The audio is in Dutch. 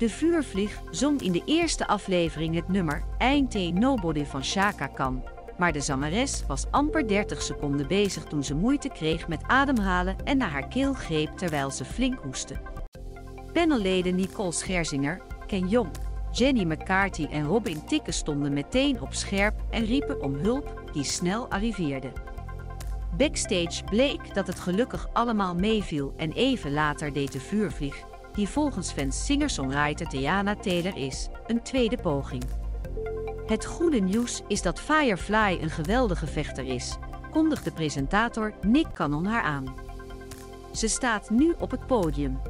De vuurvlieg zong in de eerste aflevering het nummer Ain't Nobody van Shaka Khan. Maar de zangeres was amper 30 seconden bezig toen ze moeite kreeg met ademhalen en naar haar keel greep terwijl ze flink hoestte. Panelleden Nicole Scherzinger, Ken Jong, Jenny McCarthy en Robin Tikke stonden meteen op scherp en riepen om hulp die snel arriveerde. Backstage bleek dat het gelukkig allemaal meeviel en even later deed de vuurvlieg, die volgens fans singer-songwriter Tiana Taylor is, een tweede poging. Het goede nieuws is dat Firefly een geweldige vechter is, kondigde presentator Nick Cannon haar aan. Ze staat nu op het podium.